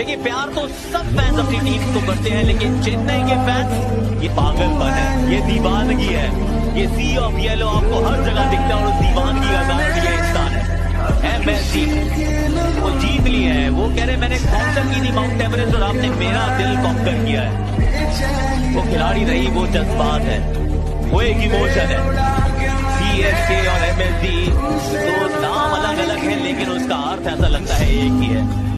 देखिए, प्यार तो सब फैंस अपनी टीम को करते हैं, लेकिन चेन्नई के फैंस ये पागलपन है, ये दीवानगी है। ये सी ऑफ़ येलो आपको हर जगह दिखता है और दीवानगी का गारंटी ये इंसान है। वो जीत लिए है। वो कह रहे मैंने कॉन्कर की थी माउंट एवरेस्ट और आपने मेरा दिल कॉन्कर किया है। वो खिलाड़ी नहीं वो जज्बात है। वो एक इमोशन है। सीएसके और एमएसडी दो नाम अलग अलग है, लेकिन उसका अर्थ ऐसा लगता है एक ही है।